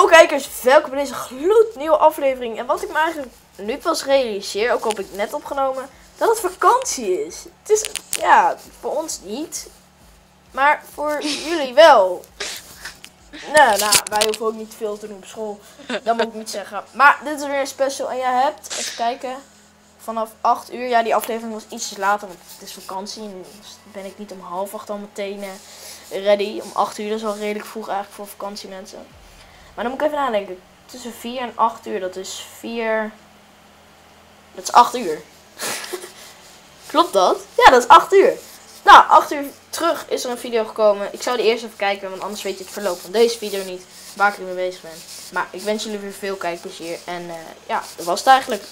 Yo kijkers, welkom bij deze gloednieuwe aflevering. En wat ik me eigenlijk nu pas realiseer, ook al heb ik net opgenomen, dat het vakantie is. Het is, ja, voor ons niet, maar voor jullie wel. Nou, nou, wij hoeven ook niet veel te doen op school. Dat moet ik niet zeggen. Maar dit is weer een special en jij hebt, even kijken, vanaf 8 uur. Ja, die aflevering was ietsjes later, want het is vakantie. En dus ben ik niet om half acht al meteen eh, ready. Om 8 uur, dat is al redelijk vroeg eigenlijk voor vakantiemensen. Maar dan moet ik even nadenken. Tussen 4 en 8 uur, dat is 4. Dat is 8 uur. Klopt dat? Ja, dat is 8 uur. Nou, 8 uur terug is er een video gekomen. Ik zou die eerst even kijken, want anders weet je het verloop van deze video niet. Waar ik ermee bezig ben. Maar ik wens jullie weer veel kijkplezier. En uh, ja, dat was het eigenlijk.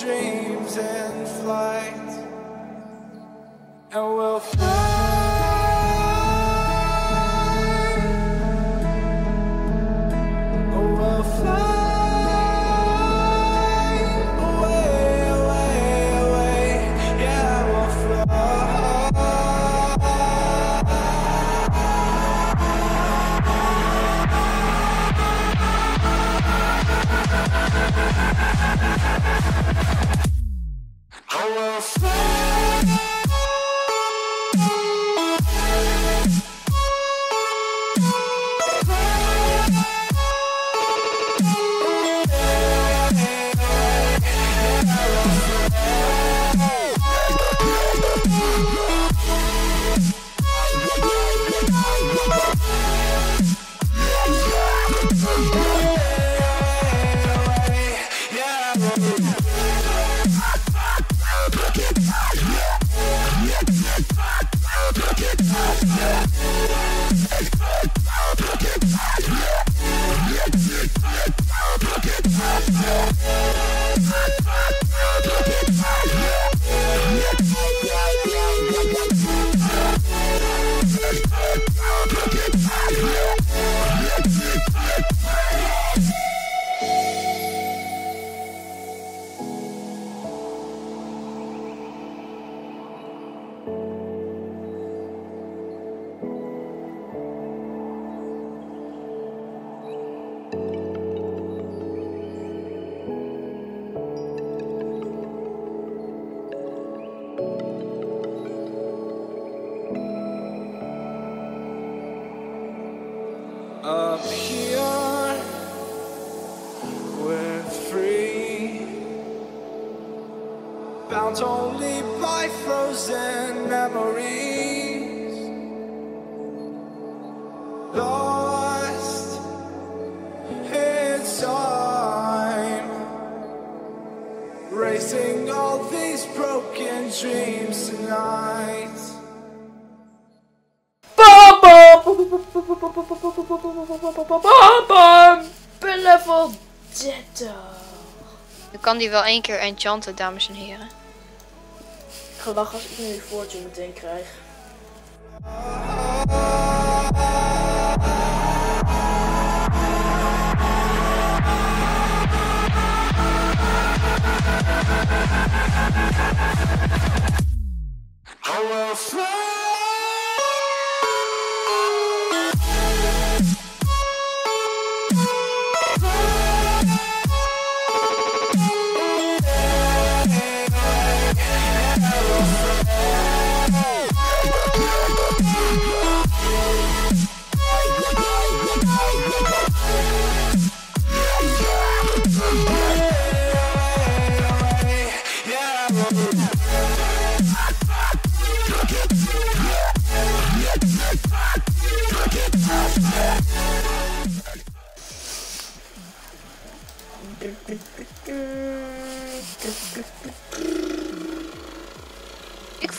Dreams in flight And we'll Oh, well, these broken dreams tonight. Bam, level 30. Nu kan die wel één keer enchanten, dames en heren. Lachen als ik nu Fortune meteen krijg.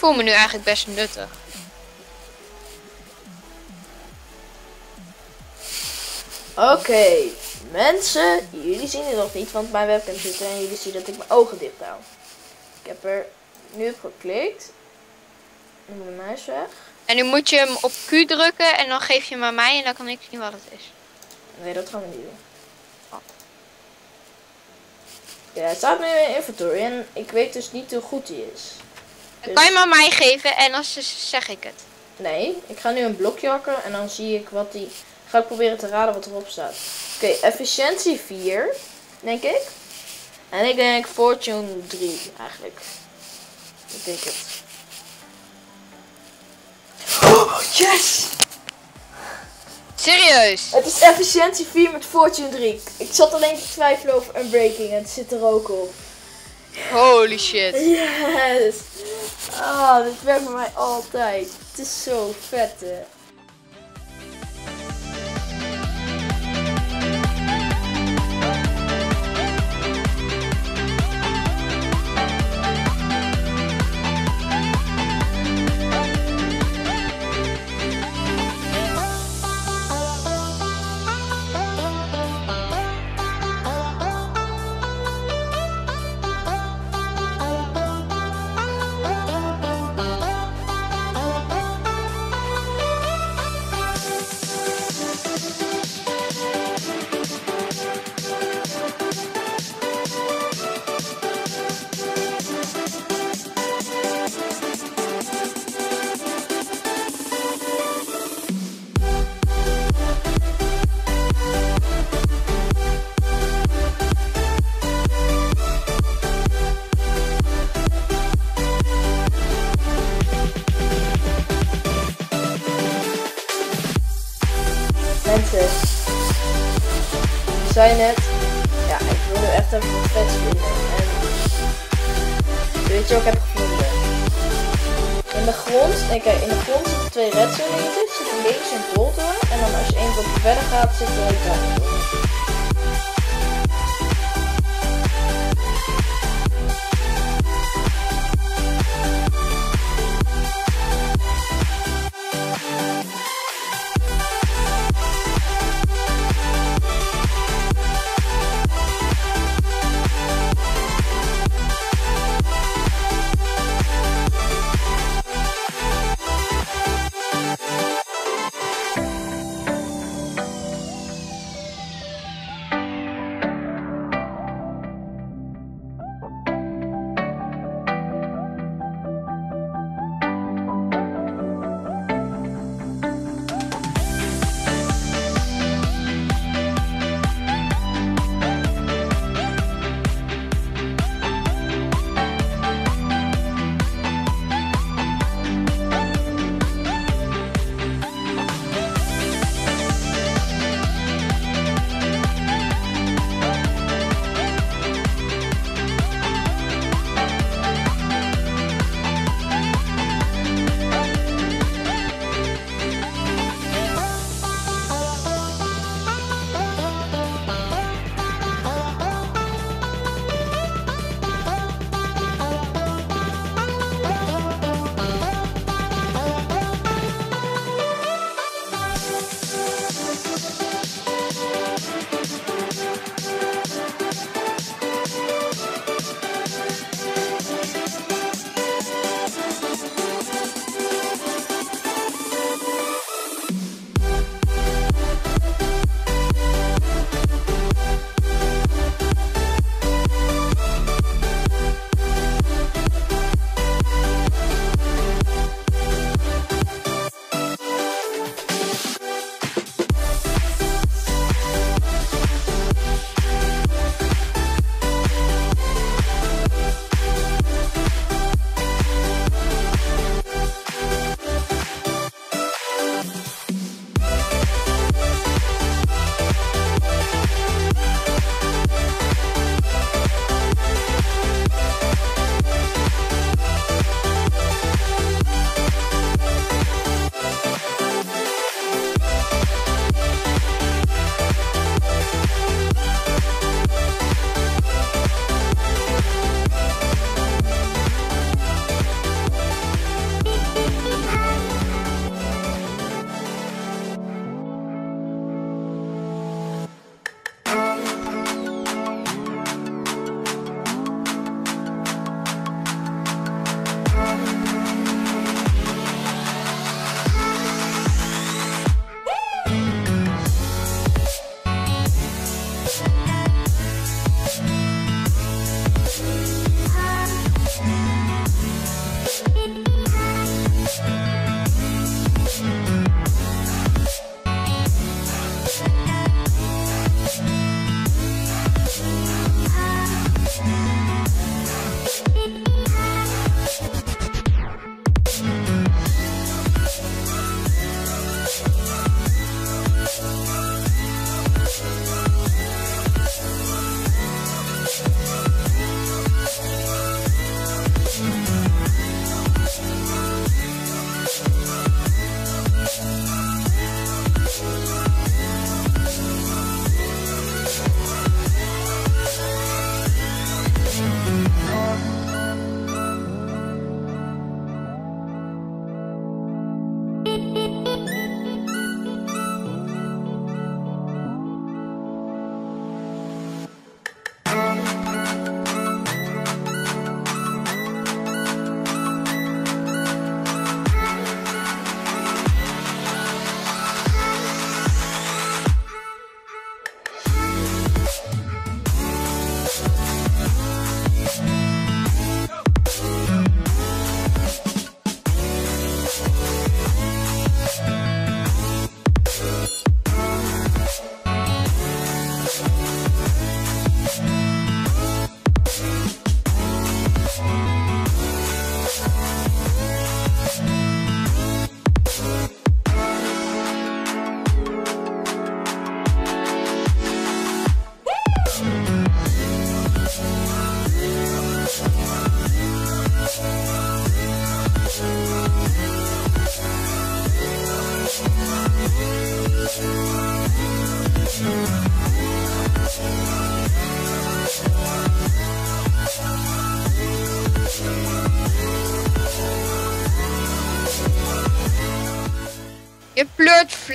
Voel me nu eigenlijk best nuttig. Oké, mensen, jullie zien het nog niet, want mijn webcam zit en jullie zien dat ik mijn ogen dicht hou. Ik heb er nu op geklikt. Nu moet mijn muis weg. En nu moet je hem op Q drukken en dan geef je hem aan mij en dan kan ik zien wat het is. Nee, dat gaan we niet doen. Ja, hij staat nu in mijn inventory en ik weet dus niet hoe goed die is. Dan kan je hem aan mij geven en dan zeg ik het. Nee, ik ga nu een blokje hakken en dan zie ik wat die... Ga ik proberen te raden wat erop staat. Oké, efficiëntie 4, denk ik. En ik denk fortune 3, eigenlijk. Ik denk het. Oh, yes! Serieus? Het is efficiëntie 4 met fortune 3. Ik zat alleen te twijfelen over unbreaking en het zit er ook op. Holy shit. Yes! Ah, dit werkt bij mij altijd. Het is zo vet, hè. Tchau pra vocês.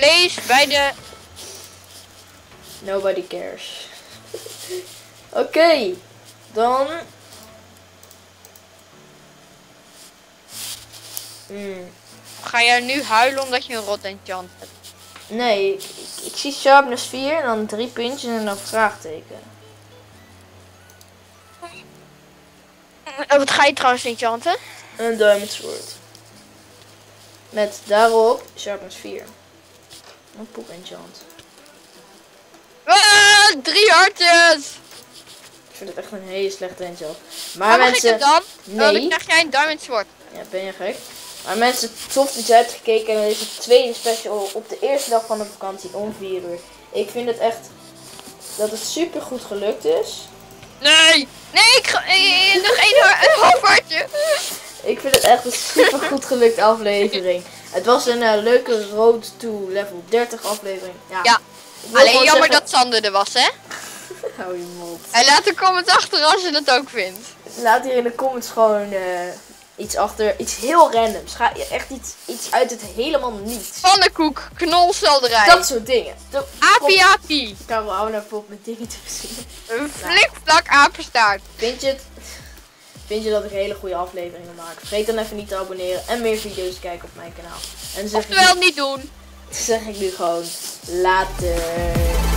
Vlees bij de... Nobody cares. Oké, dan. Hmm, Ga jij nu huilen omdat je een rot enchant hebt? Nee, ik, ik, zie sharpness 4 en dan drie puntjes en dan vraagteken. Oh, wat ga je trouwens enchanten? Een diamond sword. Met daarop sharpness 4. Een poep enchant. Ah, drie hartjes! Ik vind het echt een hele slechte enchant. Maar Maar mag ik mensen, dan? Nee. Dan krijg jij een diamond sword. ja, ben je gek? Maar mensen, tof dat jij hebt gekeken naar deze tweede special op de eerste dag van de vakantie om 4 uur. Ik vind het echt dat het super goed gelukt is. Nee! Nee, ik ga... eh, eh, nog één een half hartje. Ik vind het echt een super goed gelukt aflevering. Het was een eh, leuke road to level 30 aflevering. Ja. Ik Alleen jammer zeggen- dat Sander er was, hè? Hou je mond. En laat een comment achter als je dat ook vindt. Laat hier in de comments gewoon eh, iets achter. Iets heel randoms. Ga echt iets, iets uit het helemaal niets. Pannenkoek, knolselderij, Dat soort dingen. De- apie apie, Karel, hou nou op met dingen te verzinnen. een flikvlak apenstaart. Vind je het? Vind je dat ik hele goede afleveringen maak? Vergeet dan even niet te abonneren en meer video's te kijken op mijn kanaal. En zeg, ik, Oftewel niet doen. zeg ik nu gewoon later.